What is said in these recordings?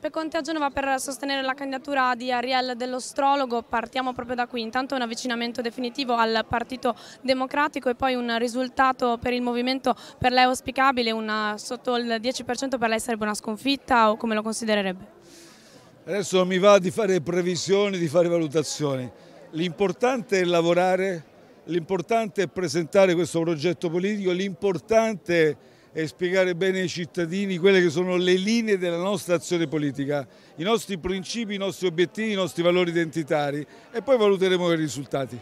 Per Conte a Genova per sostenere la candidatura di Ariel dell'Ostrologo. Partiamo proprio da qui, intanto un avvicinamento definitivo al Partito Democratico e poi un risultato per il movimento per lei auspicabile, una, sotto il 10% per lei sarebbe una sconfitta o come lo considererebbe? Adesso mi va di fare previsioni, di fare valutazioni, l'importante è lavorare, l'importante è presentare questo progetto politico, l'importante è e spiegare bene ai cittadini quelle che sono le linee della nostra azione politica, i nostri principi, i nostri obiettivi, i nostri valori identitari e poi valuteremo i risultati.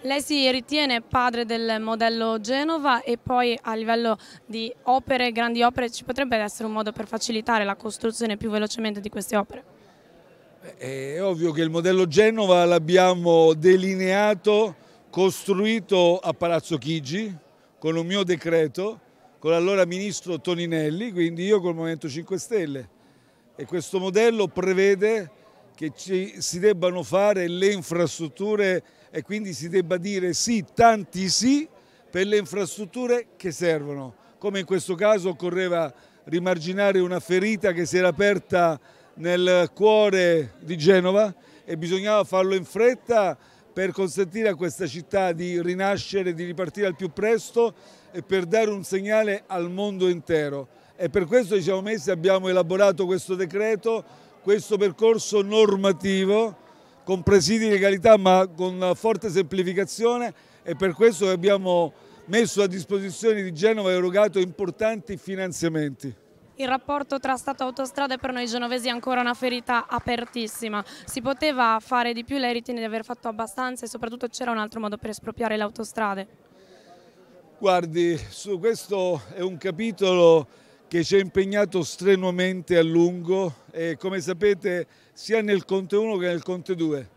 Lei si ritiene padre del modello Genova e poi a livello di opere, grandi opere, ci potrebbe essere un modo per facilitare la costruzione più velocemente di queste opere? È ovvio che il modello Genova l'abbiamo delineato, costruito a Palazzo Chigi con un mio decreto con l'allora ministro Toninelli, quindi io col Movimento 5 Stelle. E questo modello prevede che ci, si debbano fare le infrastrutture e quindi si debba dire sì, tanti sì, per le infrastrutture che servono. Come in questo caso occorreva rimarginare una ferita che si era aperta nel cuore di Genova e bisognava farlo in fretta per consentire a questa città di rinascere, di ripartire al più presto e per dare un segnale al mondo intero. E per questo ci siamo messi, abbiamo elaborato questo decreto, questo percorso normativo con presidi di legalità ma con forte semplificazione e per questo abbiamo messo a disposizione di Genova e erogato importanti finanziamenti. Il rapporto tra Stato e autostrade per noi genovesi è ancora una ferita apertissima. Si poteva fare di più, lei ritiene di aver fatto abbastanza e soprattutto c'era un altro modo per espropriare le autostrade? Guardi, su questo è un capitolo che ci ha impegnato strenuamente a lungo e come sapete sia nel Conte 1 che nel Conte 2.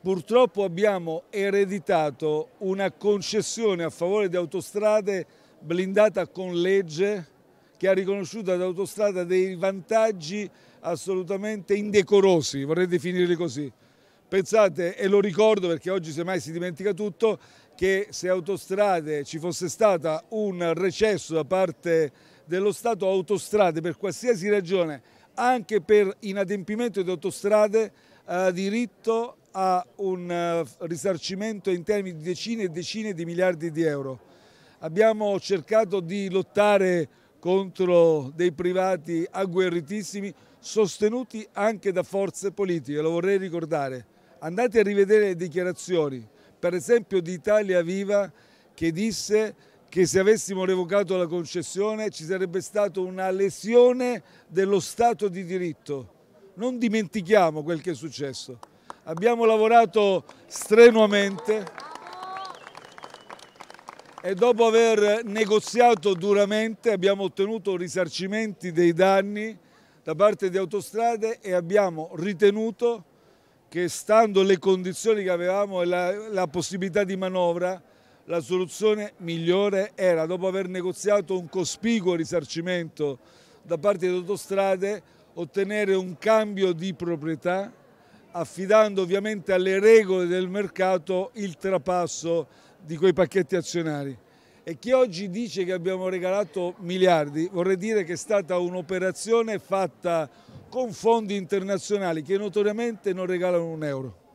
Purtroppo abbiamo ereditato una concessione a favore di autostrade blindata con legge che ha riconosciuto ad Autostrada dei vantaggi assolutamente indecorosi, vorrei definirli così. Pensate, e lo ricordo perché oggi semmai si dimentica tutto, che se Autostrade ci fosse stato un recesso da parte dello Stato, Autostrade per qualsiasi ragione, anche per inadempimento di Autostrade, ha diritto a un eh, risarcimento in termini di decine e decine di miliardi di euro. Abbiamo cercato di lottare contro dei privati agguerritissimi sostenuti anche da forze politiche, lo vorrei ricordare. Andate a rivedere le dichiarazioni, per esempio di Italia Viva che disse che se avessimo revocato la concessione ci sarebbe stata una lesione dello Stato di diritto. Non dimentichiamo quel che è successo. Abbiamo lavorato strenuamente e dopo aver negoziato duramente abbiamo ottenuto risarcimenti dei danni da parte di Autostrade e abbiamo ritenuto che stando le condizioni che avevamo e la, la possibilità di manovra la soluzione migliore era dopo aver negoziato un cospicuo risarcimento da parte di Autostrade ottenere un cambio di proprietà affidando ovviamente alle regole del mercato il trapasso di quei pacchetti azionari. E chi oggi dice che abbiamo regalato miliardi, vorrei dire che è stata un'operazione fatta con fondi internazionali che notoriamente non regalano un euro.